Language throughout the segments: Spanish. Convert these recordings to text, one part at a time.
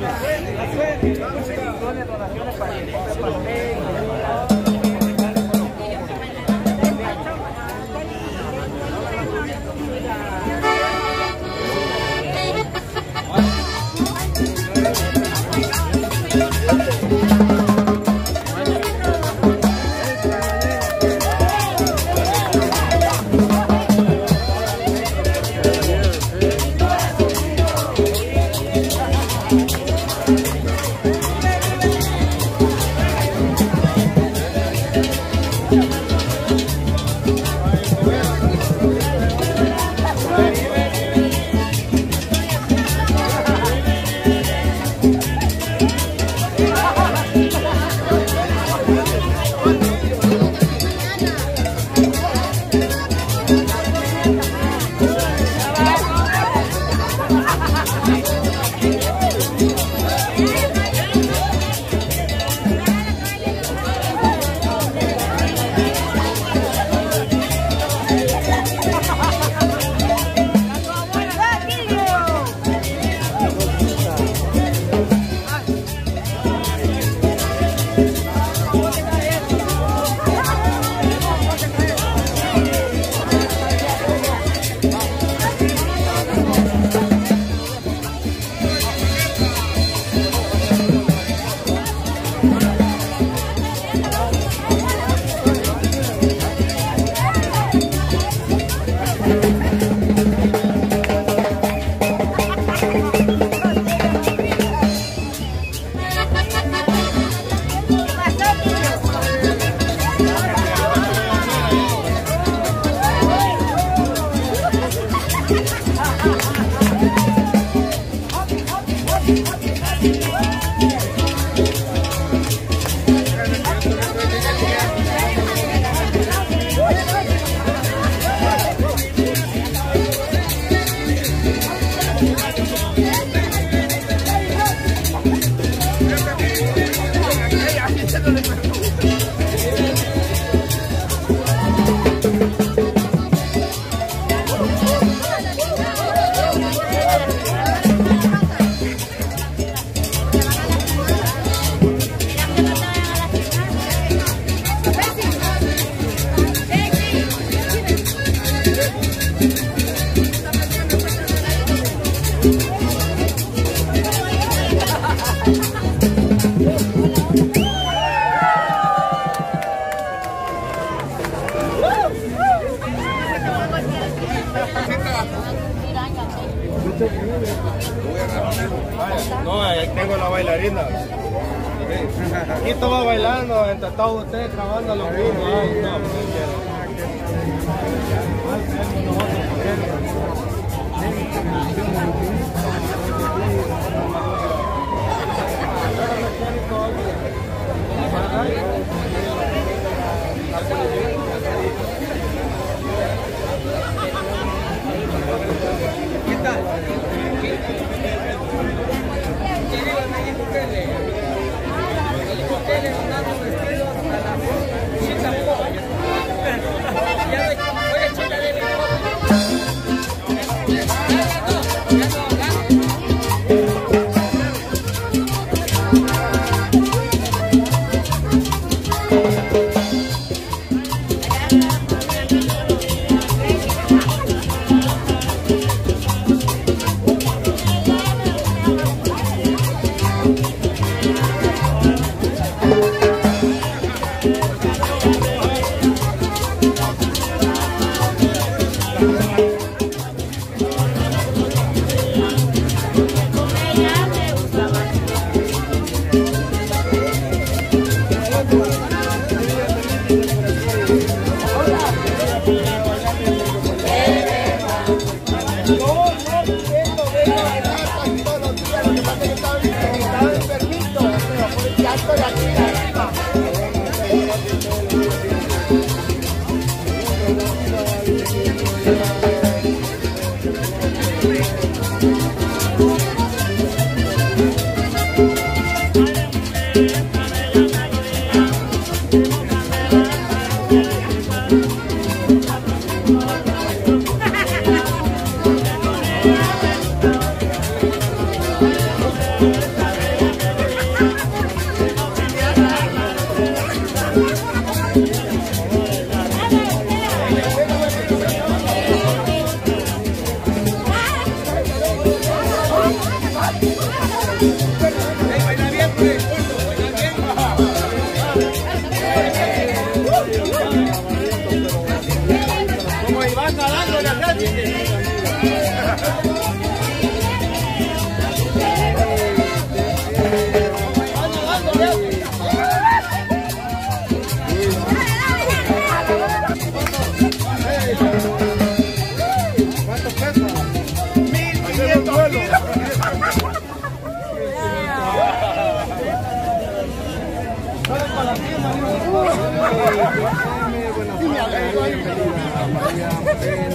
Yeah. No, ahí tengo la bailarina. Aquí estaba bailando entre todos ustedes, trabajando los mismos. Ay, no, ¿Qué tal? Pues,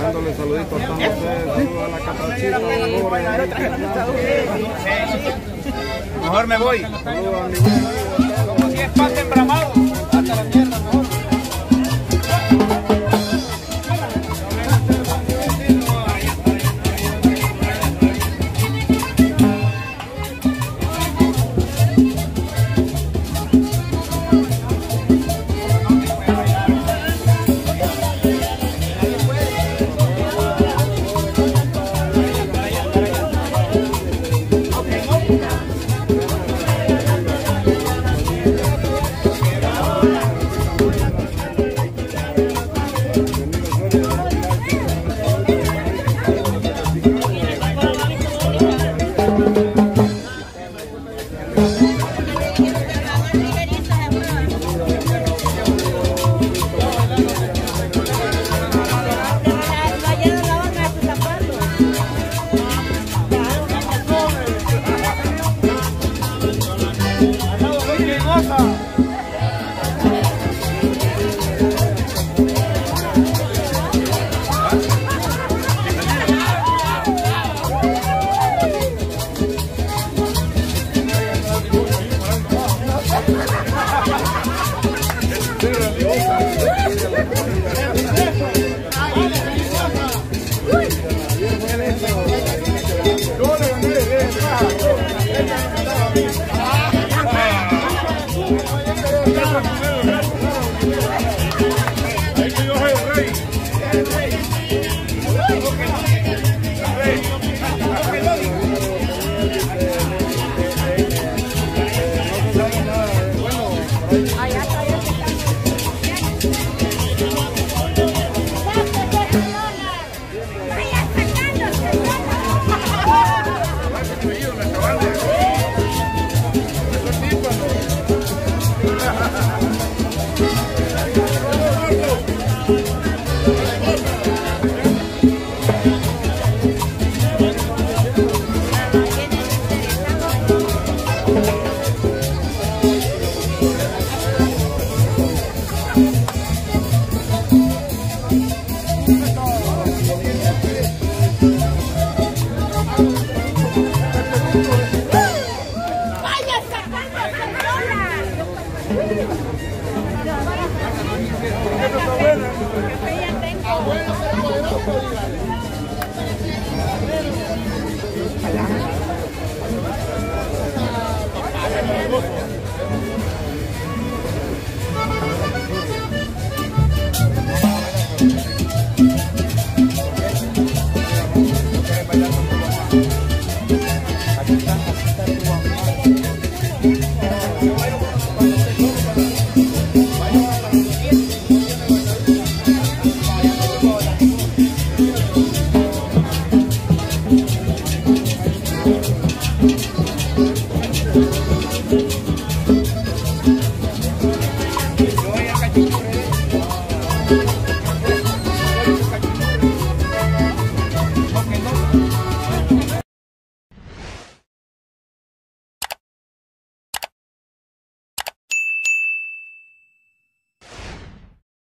Dándole saluditos a todos ustedes, saludos a la Mejor me voy. saludos a